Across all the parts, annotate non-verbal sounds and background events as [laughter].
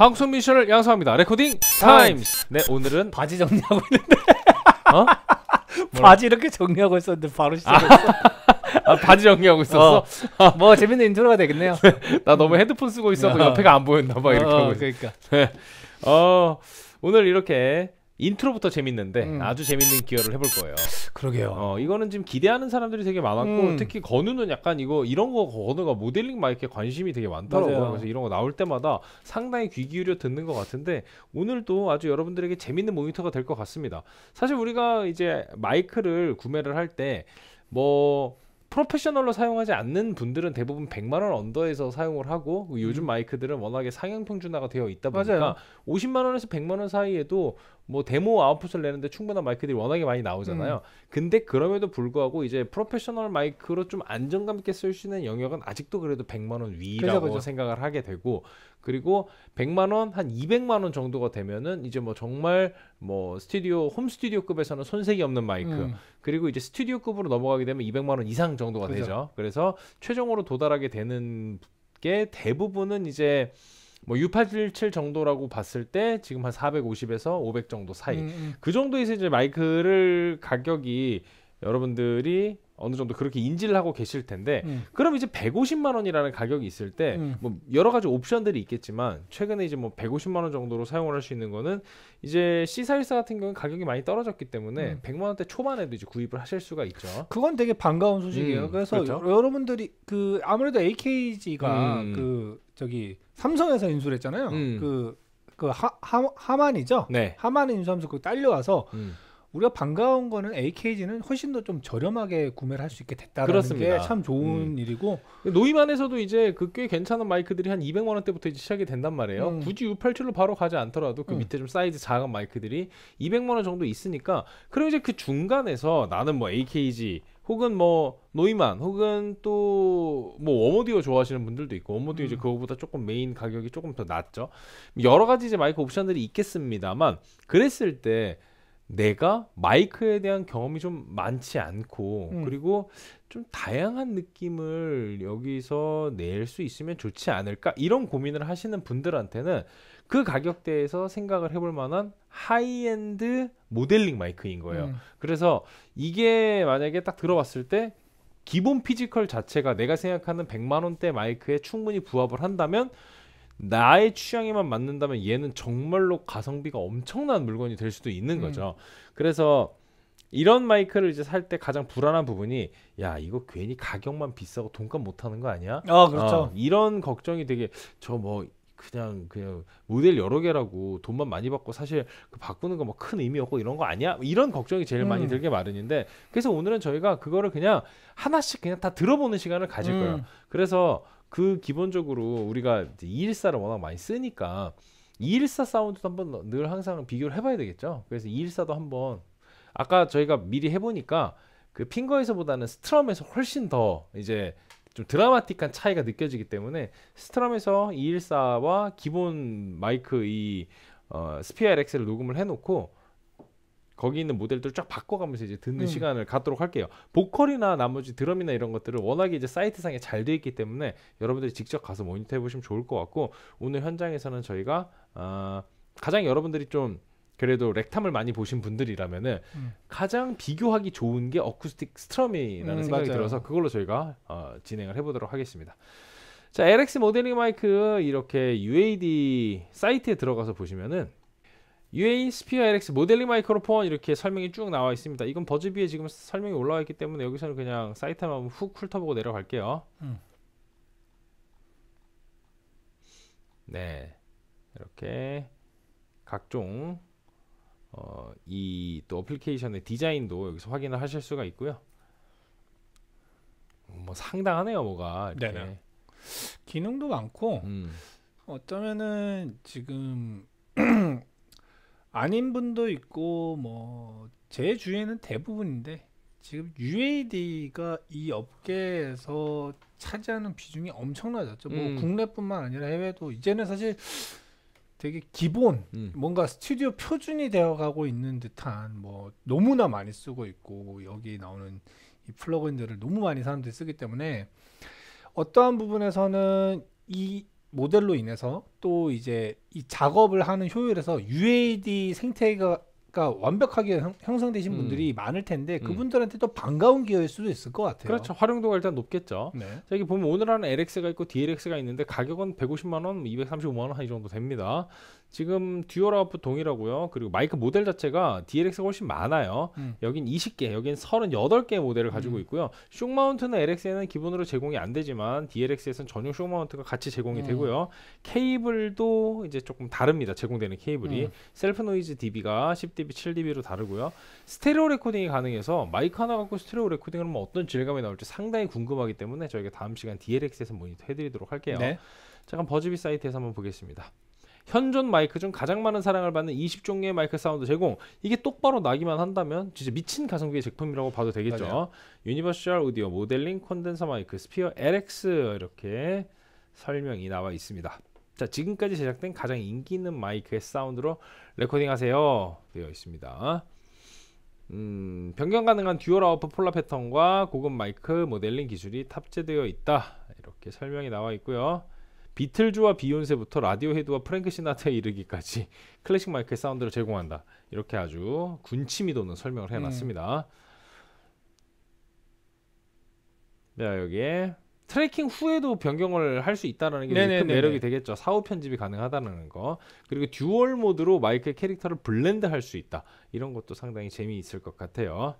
방송 미션을 양성합니다. 레코딩 타임스. 네, 오늘은 바지 정리하고 있는데 어? [laughs] 바지 이렇게 정리하고 있었는데 바로 시작했어. [laughs] 아, 바지 정리하고 있었어. 뭐 재밌는 intro가 되겠네요. 나 너무 헤드폰 쓰고 있어서 어. 옆에가 안 보였나 봐 이렇게 어, 하고 있어. 그러니까. 어, 오늘 이렇게 intro부터 재밌는데 음. 아주 재밌는 기어를 해볼 거예요. 그러게요. 어, 이거는 지금 기대하는 사람들이 되게 많았고 음. 특히 건우는 약간 이거 이런 거 건우가 모델링 마이크에 관심이 되게 많더라고요. 맞아요. 그래서 이런 거 나올 때마다 상당히 귀 기울여 듣는 것 같은데 오늘도 아주 여러분들에게 재밌는 모니터가 될 것 같습니다. 사실 우리가 이제 마이크를 구매를 할 때뭐 프로페셔널로 사용하지 않는 분들은 대부분 100만 원 under에서 사용을 하고 요즘 음. 마이크들은 워낙에 상향 평준화가 되어 있다 보니까 맞아요. 50만 원에서 100만 원 사이에도 뭐 데모 아웃풋을 내는데 충분한 마이크들이 워낙에 많이 나오잖아요. 음. 근데 그럼에도 불구하고 이제 프로페셔널 마이크로 좀 안정감 있게 쓸 수 있는 영역은 아직도 그래도 100만 원 위라고 그죠, 그죠. 생각을 하게 되고 그리고 100만 원 한 200만 원 정도가 되면은 이제 뭐 정말 뭐 스튜디오 홈 스튜디오급에서는 손색이 없는 마이크 음. 그리고 이제 스튜디오급으로 넘어가게 되면 200만 원 이상 정도가 그죠. 되죠. 그래서 최종으로 도달하게 되는 게 대부분은 이제 뭐 U87 정도라고 봤을 때 지금 한 450에서 500 정도 사이. 음, 음. 그 정도에서 이제 마이크를 가격이 여러분들이 어느 정도 그렇게 인지를 하고 계실 텐데 음. 그럼 이제 150만 원이라는 가격이 있을 때 음. 뭐 여러 가지 옵션들이 있겠지만 최근에 이제 뭐 150만 원 정도로 사용을 할 수 있는 거는 이제 C414 같은 경우는 가격이 많이 떨어졌기 때문에 음. 100만 원대 초반에도 이제 구입을 하실 수가 있죠. 그건 되게 반가운 소식이에요. 음, 그래서 그렇죠. 여- 여러분들이 그 아무래도 AKG가 음. 그 저기 삼성에서 인수했잖아요. 음. 그, 그 하, 하, 하만이죠. 네. 하만 인수하면서 그 딸려와서 음. 우리가 반가운 거는 AKG는 훨씬 더 좀 저렴하게 구매를 할 수 있게 됐다는. 게 참 좋은 음. 일이고 노이만에서도 이제 그 꽤 괜찮은 마이크들이 한 200만 원대부터 이제 시작이 된단 말이에요. 음. 굳이 U87로 바로 가지 않더라도 그 음. 밑에 좀 사이즈 작은 마이크들이 200만 원 정도 있으니까 그럼 이제 그 중간에서 나는 뭐 AKG 혹은 뭐 노이만 혹은 또 뭐 웜오디오 좋아하시는 분들도 있고 웜오디오 이제 음. 그거보다 조금 메인 가격이 조금 더 낮죠. 여러 가지 이제 마이크 옵션들이 있겠습니다만 그랬을 때 내가 마이크에 대한 경험이 좀 많지 않고 음. 그리고 좀 다양한 느낌을 여기서 낼 수 있으면 좋지 않을까 이런 고민을 하시는 분들한테는 그 가격대에서 생각을 해볼 만한 하이엔드 모델링 마이크인 거예요. 음. 그래서 이게 만약에 딱 들어봤을 때 기본 physical 자체가 내가 생각하는 100만 원대 마이크에 충분히 부합을 한다면 나의 취향에만 맞는다면 얘는 정말로 가성비가 엄청난 물건이 될 수도 있는 음. 거죠. 그래서 이런 마이크를 이제 살 때 가장 불안한 부분이 야 이거 괜히 가격만 비싸고 돈값 못하는 거 아니야? 아 그렇죠. 어, 이런 걱정이 되게 저 뭐 그냥 그냥 모델 여러 개라고 돈만 많이 받고 사실 그 바꾸는 거 뭐 큰 의미 없고 이런 거 아니야? 이런 걱정이 제일 많이 음. 들게 마련인데 그래서 오늘은 저희가 그거를 그냥 하나씩 그냥 다 들어보는 시간을 가질 거예요. 음. 그래서 그 기본적으로 우리가 이제 214를 워낙 많이 쓰니까 214 사운드도 한번 늘 항상 비교를 해봐야 되겠죠. 그래서 214도 한번 아까 저희가 미리 해보니까 그 finger에서보다는 strum에서 훨씬 더 이제 좀 드라마틱한 차이가 느껴지기 때문에 strum에서 214와 기본 마이크 이 어, 스피어 LX를 녹음을 해놓고 거기 있는 모델들 쫙 바꿔가면서 이제 듣는 음. 시간을 갖도록 할게요. 보컬이나 나머지 드럼이나 이런 것들은 워낙에 이제 사이트상에 잘 돼 있기 때문에 여러분들이 직접 가서 모니터 해보시면 좋을 것 같고 오늘 현장에서는 저희가 어, 가장 여러분들이 좀 그래도 렉탐을 많이 보신 분들이라면은 음. 가장 비교하기 좋은 게 acoustic strum이라는 음, 생각이 맞아요. 들어서 그걸로 저희가 어, 진행을 해보도록 하겠습니다. 자, LX 모델링 마이크 이렇게 UAD 사이트에 들어가서 보시면은 UA 스피어 LX 모델링 마이크로폰 이렇게 설명이 쭉 나와 있습니다. 이건 버즈비에 지금 설명이 올라와 있기 때문에 여기서는 그냥 사이트만 한번 훅 훑어보고 내려갈게요. 음. 네, 이렇게 각종 어, 이 또 어플리케이션의 디자인도 여기서 확인을 하실 수가 있고요. 뭐 상당하네요, 뭐가 이렇게. 네네. 기능도 많고 음, 어쩌면은 지금 [clears throat] 아닌 분도 있고 뭐 제 주위에는 대부분인데 지금 UAD가 이 업계에서 차지하는 비중이 엄청나졌죠. 뭐 음. 국내뿐만 아니라 해외도 이제는 사실 되게 기본 음. 뭔가 스튜디오 표준이 되어가고 있는 듯한 뭐 너무나 많이 쓰고 있고 여기 나오는 이 플러그인들을 너무 많이 사람들이 쓰기 때문에 어떠한 부분에서는 이 모델로 인해서 또 이제 이 작업을 하는 효율에서 UAD 생태가 가 완벽하게 형, 형성되신 음. 분들이 많을 텐데 음. 그분들한테 또 반가운 기회일 수도 있을 것 같아요. 그렇죠. 활용도가 일단 높겠죠. 네. 자, 여기 보면 오늘 하는 LX가 있고 DLX가 있는데 가격은 150만 원, 235만 원한이 정도 됩니다. 지금 dual output 동일하고요. 그리고 마이크 모델 자체가 DLX가 훨씬 많아요. 음. 여긴 20개, 여긴 38개의 모델을 가지고 음. 있고요. shock mount는 LX에는 기본으로 제공이 안 되지만 DLX에서는 전용 shock mount가 같이 제공이 음. 되고요. 케이블도 이제 조금 다릅니다. 제공되는 케이블이 음. self noise DB가 10dB, 7dB로 다르고요. 스테레오 레코딩이 가능해서 마이크 하나 갖고 스테레오 레코딩을 하면 어떤 질감이 나올지 상당히 궁금하기 때문에 저희가 다음 시간 DLX에서 모니터 해드리도록 할게요. 네. 잠깐 버즈비 사이트에서 한번 보겠습니다. 현존 마이크 중 가장 많은 사랑을 받는 20종류의 마이크 사운드 제공. 이게 똑바로 나기만 한다면 진짜 미친 가성비의 제품이라고 봐도 되겠죠. 맞아요. 유니버셜 오디오 모델링 콘덴서 마이크 스피어 LX 이렇게 설명이 나와 있습니다. 자, 지금까지 제작된 가장 인기 있는 마이크의 사운드로 레코딩 하세요. 되어 있습니다. 음, 변경 가능한 dual output polar 패턴과 고급 마이크 모델링 기술이 탑재되어 있다. 이렇게 설명이 나와 있고요. 비틀즈와 비욘세부터 라디오헤드와 프랭크 시나트라에 이르기까지 [laughs] 클래식 마이크의 사운드를 제공한다. 이렇게 아주 군침이 도는 설명을 해놨습니다. 자 여기에 tracking 후에도 변경을 할 수 있다는 게큰 네네네네. 매력이 되겠죠. 사후 편집이 가능하다는 거. 그리고 dual mode로 마이크의 캐릭터를 blend 할 수 있다. 이런 것도 상당히 재미있을 것 같아요.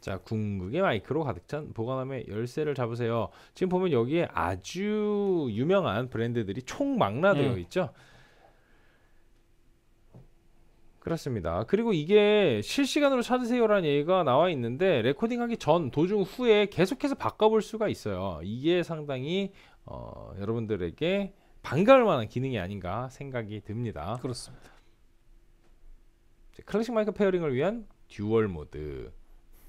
자, 궁극의 마이크로 가득 찬 보관함의 열쇠를 잡으세요. 지금 보면 여기에 아주 유명한 브랜드들이 총망라되어 음. 있죠. 그렇습니다. 그리고 이게 실시간으로 찾으세요라는 얘기가 나와 있는데 레코딩하기 전, 도중, 후에 계속해서 바꿔볼 수가 있어요. 이게 상당히 어, 여러분들에게 반가울 만한 기능이 아닌가 생각이 듭니다. 그렇습니다. 클래식 마이크 pairing을 위한 dual mode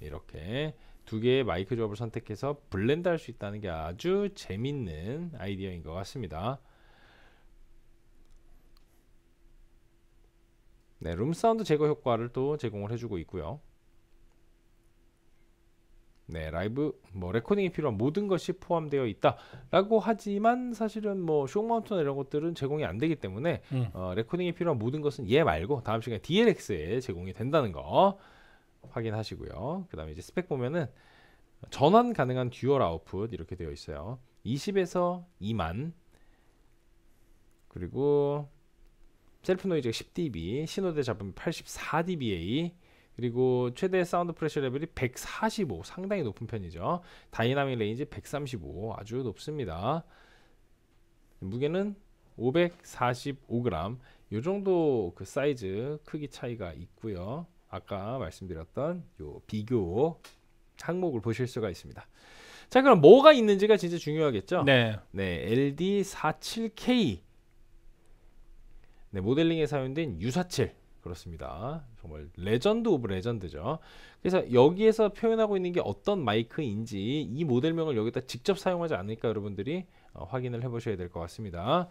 이렇게 두 개의 마이크 조합을 선택해서 blend 할 수 있다는 게 아주 재밌는 아이디어인 것 같습니다. 네, 룸 사운드 제거 효과를 또 제공을 해주고 있고요. 네, 라이브 뭐 레코딩이 필요한 모든 것이 포함되어 있다라고 하지만 사실은 뭐 shock mount나 이런 것들은 제공이 안 되기 때문에 음. 어, 레코딩이 필요한 모든 것은 얘 말고 다음 시간에 DLX에 제공이 된다는 거 확인하시고요. 그 다음에 이제 스펙 보면은 전환 가능한 dual output 이렇게 되어 있어요. 20에서 2만 그리고 self noise가 10dB, 신호대 잡음은 84dBA 그리고 최대 sound pressure level이 145 상당히 높은 편이죠. dynamic range 135 아주 높습니다. 무게는 545g 요 정도 그 사이즈 크기 차이가 있고요. 아까 말씀드렸던 요 비교 항목을 보실 수가 있습니다. 자, 그럼 뭐가 있는지가 진짜 중요하겠죠? 네. 네, LD47K 네, 모델링에 사용된 U47 그렇습니다. 정말 legend of legend죠. 그래서 여기에서 표현하고 있는 게 어떤 마이크인지 이 모델명을 여기다 직접 사용하지 않을까 여러분들이 어, 확인을 해보셔야 될 것 같습니다.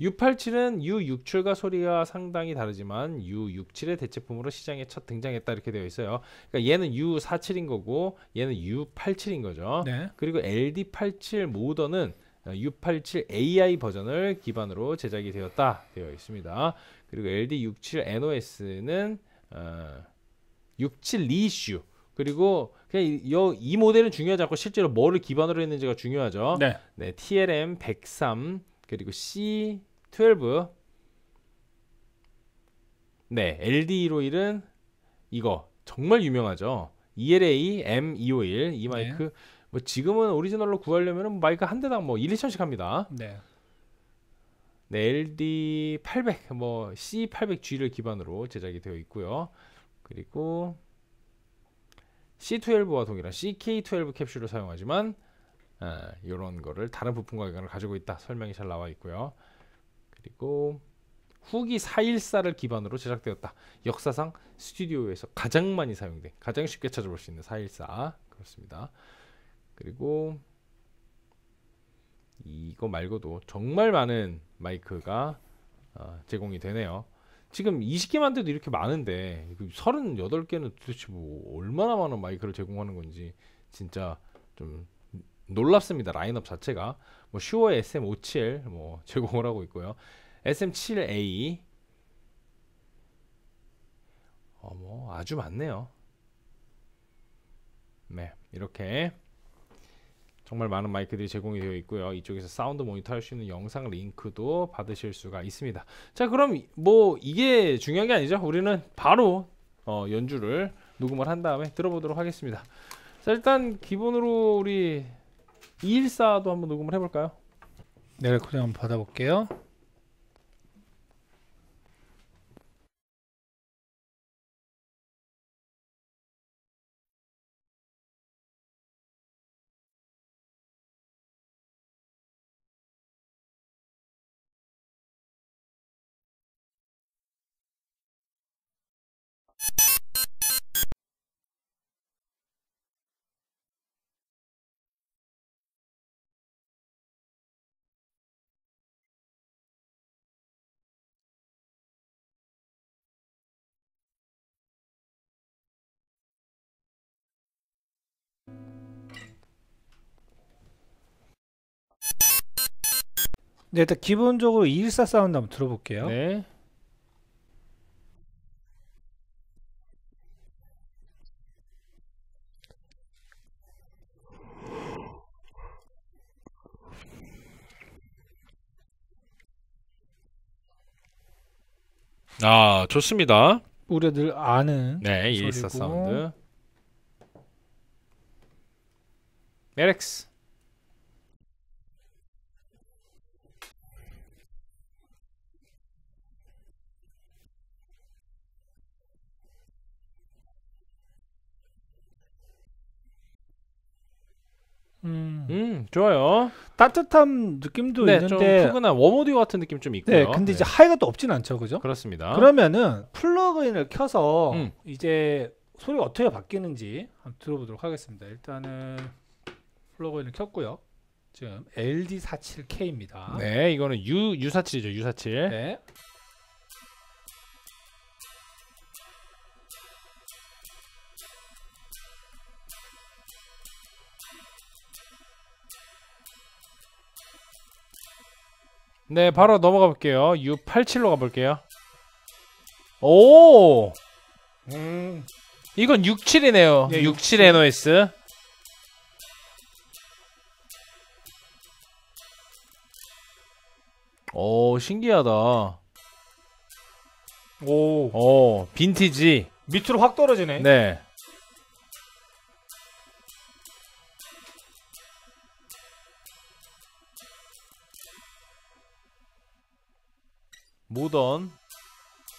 U87은 U67과 소리가 상당히 다르지만 U67의 대체품으로 시장에 첫 등장했다 이렇게 되어 있어요. 그러니까 얘는 U47인 거고 얘는 U87인 거죠. 네. 그리고 LD87 모더는 U87 AI 버전을 기반으로 제작이 되었다 되어 있습니다. 그리고 LD67 NOS는 어, 67 리슈 그리고 그냥 이, 여- 이 모델은 중요하지 않고 실제로 뭐를 기반으로 했는지가 중요하죠. 네. 네, TLM 103 그리고 C12 네, LD151은 이거 정말 유명하죠. ELA M251 이 마이크 뭐 지금은 오리지널로 구하려면 마이크 한 대당 뭐 1, 2천씩 합니다. 네. 네, LD 800, 뭐 C800G를 기반으로 제작이 되어 있고요. 그리고 C12와 동일한 CK12 캡슐을 사용하지만 아, 이런 거를 다른 부품과 기관을 가지고 있다 설명이 잘 나와 있고요. 그리고 후기 414를 기반으로 제작되었다. 역사상 스튜디오에서 가장 많이 사용된, 가장 쉽게 찾아볼 수 있는 414 그렇습니다. 그리고 이거 말고도 정말 많은 마이크가 어, 제공이 되네요. 지금 20개만 돼도 이렇게 많은데 38개는 도대체 뭐 얼마나 많은 마이크를 제공하는 건지 진짜 좀 놀랍습니다. 라인업 자체가 뭐 슈어 SM57 뭐 [laughs] 제공을 하고 있고요. SM7A 어뭐 아주 많네요. 네, 이렇게 정말 많은 마이크들이 제공이 되어 있고요. 이쪽에서 사운드 모니터 할 수 있는 영상 링크도 받으실 수가 있습니다. 자, 그럼 뭐 이게 중요한 게 아니죠. 우리는 바로 어, 연주를 녹음을 한 다음에 들어보도록 하겠습니다. 자, 일단 기본으로 우리 214도 한번 녹음을 해볼까요? 네, 레코딩 한번 받아볼게요. 네, 일단 기본적으로 214 사운드 한번 들어볼게요. 네. 아, 좋습니다. 우리가 늘 아는 네, 214 소리고. 사운드. 메렉스. 음, 음, 좋아요. 따뜻한 느낌도 네, 좀 있는데 푸근한 웜 오디오 같은 느낌 좀 있고요. 네, 근데 이제 하이가 또 없진 않죠, 그죠? 그렇습니다. 그러면은 플러그인을 켜서 음. 이제 소리가 어떻게 바뀌는지 한번 들어보도록 하겠습니다. 일단은 플러그인을 켰고요. 지금 LD47K입니다. 네, 이거는 U U47이죠. U47. 네. 네, 바로 넘어가 볼게요. U87로 가 볼게요. 오! 음, 이건 67이네요. 네, 67 NOS. 오, 신기하다. 오, 오, 빈티지. 밑으로 확 떨어지네. 네. 모던.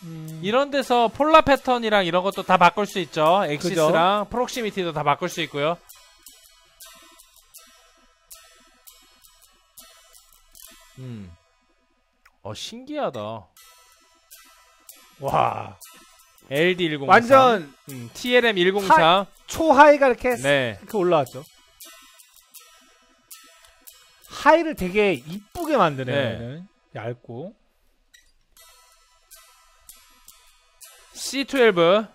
음, 이런 데서 polar pattern이랑 이런 것도 다 바꿀 수 있죠. axis랑 proximity도 다 바꿀 수 있고요. 음. 어 신기하다. 와, LD103. 완전 음, TLM103. 초high가 이렇게 싹 네. 이렇게 올라왔죠. 하이를 되게 이쁘게 만드네요. 네. 얇고. C12.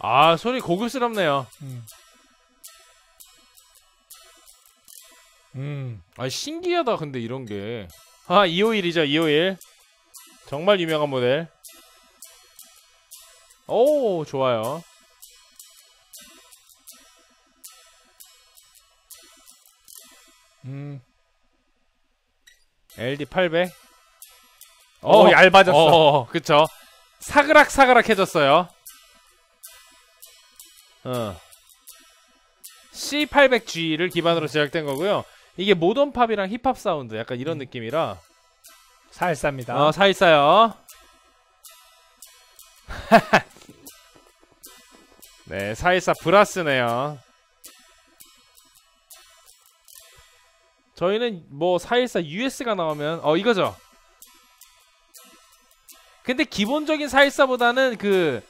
아, 소리 고급스럽네요. 음. 음. 아, 신기하다, 근데 이런 게. 아, 251이죠, 251. 정말 유명한 모델. 오, 좋아요. 음. LD 800. 어, 얇아졌어. 어, 그쵸. 사그락 사그락해졌어요. 어. C800G를 기반으로 제작된 거고요. 이게 모던 팝이랑 힙합 사운드 약간 이런 느낌이라 살쌉니다. 어, 사있어요. [laughs] 네, 사이사 브라스네요. 저희는 뭐 사일사 US가 나오면 어 이거죠. 근데 기본적인 414보다는 그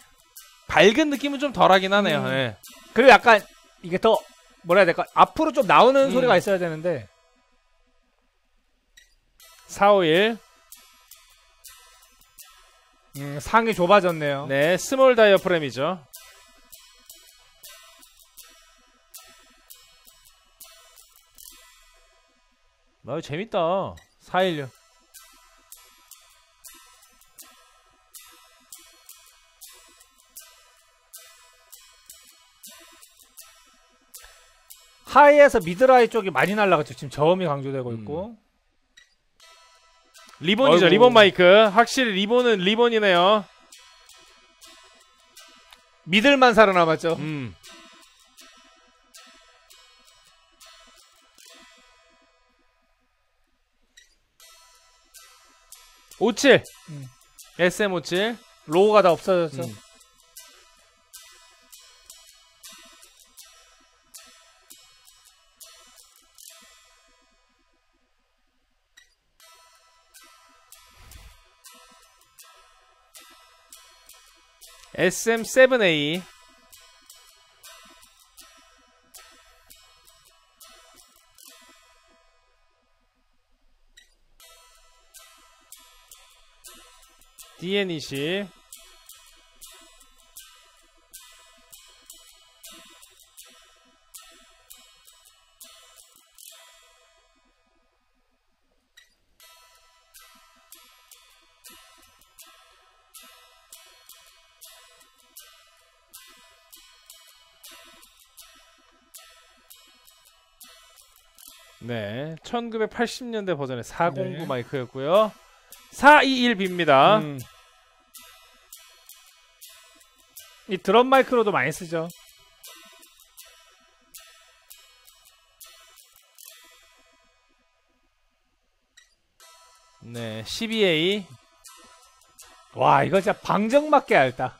밝은 느낌은 좀 덜하긴 하네요. 음. 네. 그리고 약간 이게 더 뭐라 해야 될까? 앞으로 좀 나오는 음. 소리가 있어야 되는데 451 음, 상이 좁아졌네요. 네, 스몰 다이어프램이죠. 나 아, 재밌다. 416. high에서 mid high 쪽이 많이 날라갔죠. 지금 저음이 강조되고 음. 있고. 리본이죠. 아이고. 리본 마이크. 확실히 리본은 리본이네요. middle만 살아남았죠. 음. 오칠 음. SM 57 low가 다 없어졌죠. 음. SM7A DN20 1980년대 버전의 409 네. 마이크였고요. 421B입니다. 음. 이 드럼 마이크로도 많이 쓰죠. 네, 12A 와 이거 진짜 방정맞게 알다.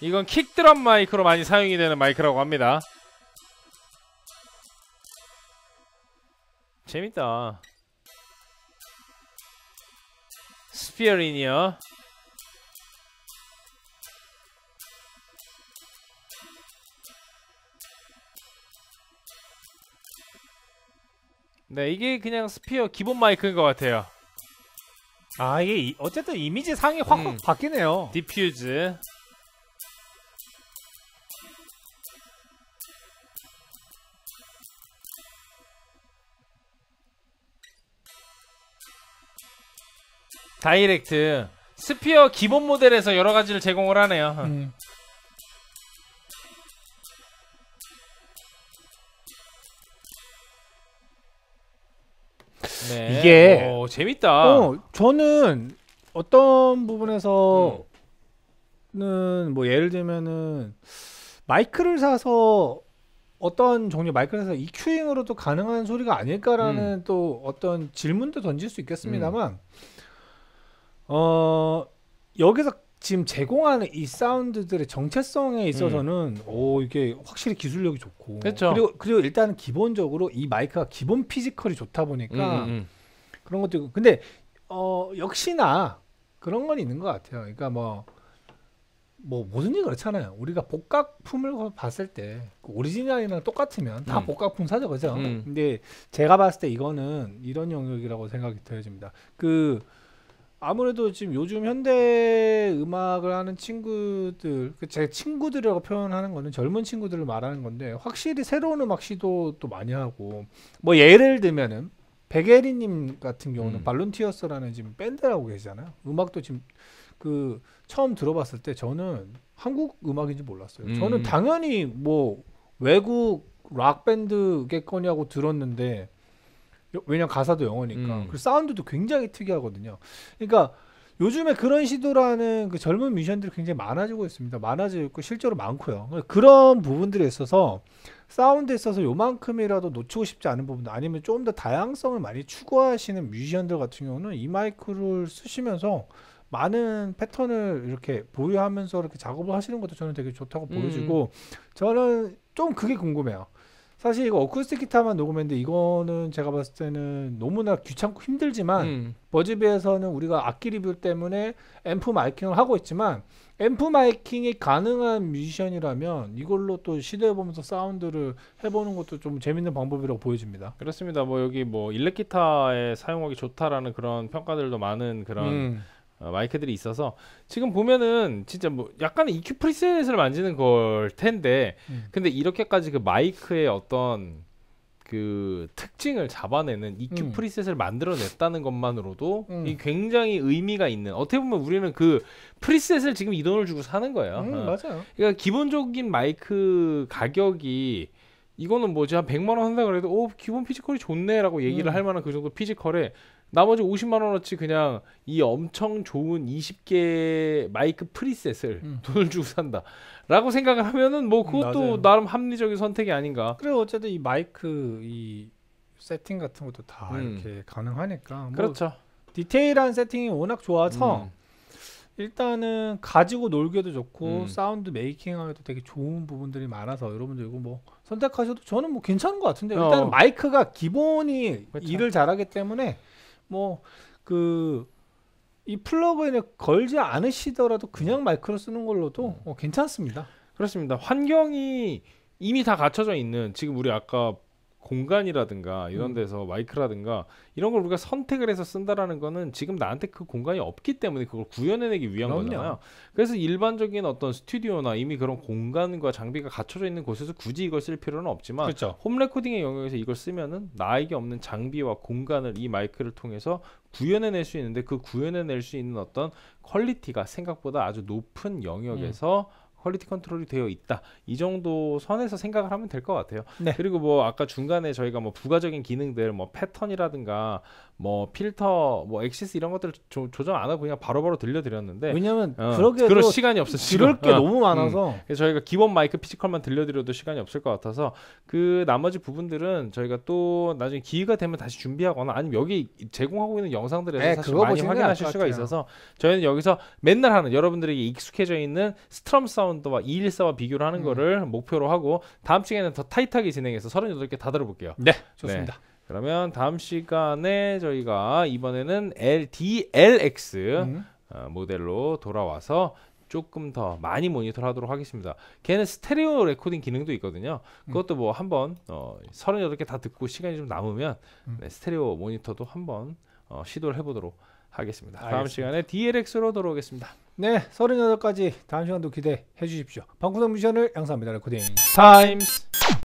이건 킥드럼 마이크로 많이 사용이 되는 마이크라고 합니다. 재밌다. Sphere linear 네, 이게 그냥 Sphere 기본 마이크인 것 같아요. 아 이게 이- 어쨌든 이미지 상이 확확 음. 바뀌네요. diffuse direct Sphere 기본 모델에서 여러 가지를 제공을 하네요. 음. 네. 이게- 오, 재밌다. 어 저는 어떤 부분에서는 뭐 예를 들면은 마이크를 사서 어떤 종류 마이크를 사서 EQing으로도 가능한 소리가 아닐까라는 또 어떤 질문도 던질 수 있겠습니다만 어 여기서 지금 제공하는 이 사운드들의 정체성에 있어서는 오 이게 확실히 기술력이 좋고 그쵸. 그리고 그리고 일단 기본적으로 이 마이크가 기본 피지컬이 좋다 보니까 음, 음, 그런 것도 있고 근데 어 역시나 그런 건 있는 것 같아요. 그러니까 뭐. 뭐 모든 게 그렇잖아요. 우리가 복각품을 봤을 때그 오리지널이랑 똑같으면 다 음. 복각품 사죠, 그죠? 음. 근데 제가 봤을 때 이거는 이런 영역이라고 생각이 들어집니다. 그 아무래도 지금 요즘 현대 음악을 하는 친구들, 그제 친구들이라고 표현하는 거는 젊은 친구들을 말하는 건데 확실히 새로운 음악 시도도 많이 하고 뭐 예를 들면은 백예리님 같은 경우는 음. 발론티어스라는 지금 밴드라고 계시잖아요. 음악도 지금 그 처음 들어봤을 때 저는 한국 음악인지 몰랐어요. 음. 저는 당연히 뭐 외국 락 밴드겠거냐고 들었는데 여- 왜냐 가사도 영어니까 음. 그리고 사운드도 굉장히 특이하거든요. 그러니까 요즘에 그런 시도라는 그 젊은 뮤지션들이 굉장히 많아지고 있습니다. 많아지고 있고 실제로 많고요. 그런 부분들에 있어서 사운드에 있어서 요만큼이라도 놓치고 싶지 않은 부분 아니면 좀더 다양성을 많이 추구하시는 뮤지션들 같은 경우는 이 마이크를 쓰시면서 많은 패턴을 이렇게 보유하면서 이렇게 작업을 하시는 것도 저는 되게 좋다고 음. 보여지고 저는 좀 그게 궁금해요. 사실 이거 어쿠스틱 기타만 녹음했는데 이거는 제가 봤을 때는 너무나 귀찮고 힘들지만 음. 버즈비에서는 우리가 악기 리뷰 때문에 앰프 miking을 하고 있지만 앰프 miking이 가능한 뮤지션이라면 이걸로 또 시도해보면서 사운드를 해보는 것도 좀 재밌는 방법이라고 보여집니다. 그렇습니다. 뭐 여기 뭐 일렉 기타에 사용하기 좋다라는 그런 평가들도 많은 그런 음. 어, 마이크들이 있어서 지금 보면은 진짜 뭐 약간의 EQ 프리셋을 만지는 걸 텐데 음. 근데 이렇게까지 그 마이크의 어떤 그 특징을 잡아내는 EQ 음. preset을 만들어냈다는 것만으로도 음. 이 굉장히 의미가 있는 어떻게 보면 우리는 그 preset을 지금 이 돈을 주고 사는 거예요. 음, 어. 맞아요. 그러니까 기본적인 마이크 가격이 이거는 뭐지 한 100만 원 한다 그래도 오 기본 physical이 좋네라고 얘기를 음. 할 만한 그 정도 physical에 나머지 50만 원어치 그냥 이 엄청 좋은 20개 마이크 preset을 음. 돈을 주고 산다라고 생각을 하면은 뭐 그것도 맞아요. 나름 합리적인 선택이 아닌가. 그리고 어쨌든 이 마이크 이 세팅 같은 것도 다 음. 이렇게 가능하니까 뭐 그렇죠. 디테일한 세팅이 워낙 좋아서 음. 일단은 가지고 놀기도 좋고 음. sound making하기도 되게 좋은 부분들이 많아서 여러분들 이거 뭐 선택하셔도 저는 뭐 괜찮은 것 같은데 어. 일단 마이크가 기본이 그렇죠. 일을 잘하기 때문에 뭐 그 이 플러그인을 걸지 않으시더라도 그냥 마이크로 쓰는 걸로도 음. 어, 괜찮습니다. 그렇습니다. 환경이 이미 다 갖춰져 있는 지금 우리 아까 공간이라든가 이런 음. 데서 마이크라든가 이런 걸 우리가 선택을 해서 쓴다라는 거는 지금 나한테 그 공간이 없기 때문에 그걸 구현해내기 위한 그럼요. 거잖아요. 그래서 일반적인 어떤 스튜디오나 이미 그런 공간과 장비가 갖춰져 있는 곳에서 굳이 이걸 쓸 필요는 없지만 그렇죠. 홈 레코딩의 영역에서 이걸 쓰면은 나에게 없는 장비와 공간을 이 마이크를 통해서 구현해낼 수 있는데 그 구현해낼 수 있는 어떤 quality가 생각보다 아주 높은 영역에서 음. quality control이 되어 있다. 이 정도 선에서 생각을 하면 될 것 같아요. 네. 그리고 뭐 아까 중간에 저희가 뭐 부가적인 기능들 뭐 패턴이라든가 뭐 필터 뭐 axis 이런 것들을 조, 조정 안 하고 그냥 바로바로 들려드렸는데 왜냐면 어, 그러게도 그럴 시간이 없어 들을 게 어. 너무 많아서 그래서 저희가 기본 마이크 physical만 들려드려도 시간이 없을 것 같아서 그 나머지 부분들은 저희가 또 나중에 기회가 되면 다시 준비하거나 아니면 여기 제공하고 있는 영상들에서 네, 사실 그거 많이 확인하실 수가. 있어서 저희는 여기서 맨날 하는 여러분들에게 익숙해져 있는 strum 사운드와 214와 비교를 하는 음. 거를 목표로 하고 다음 시간에는 더 타이트하게 진행해서 38개 다 들어볼게요. 네 좋습니다. 그러면 다음 시간에 저희가 이번에는 DLX 음. 어, 모델로 돌아와서 조금 더 많이 모니터를 하도록 하겠습니다. 걔는 스테레오 레코딩 기능도 있거든요. 그것도 뭐 한번 어, 38개 다 듣고 시간이 좀 남으면 음. 네, 스테레오 모니터도 한번 어, 시도를 해보도록 하겠습니다. 다음 알겠습니다. 시간에 DLX로 돌아오겠습니다. 네 38가지 다음 시간도 기대해 주십시오. 방구석 뮤지션을 양산합니다. 레코딩 타임스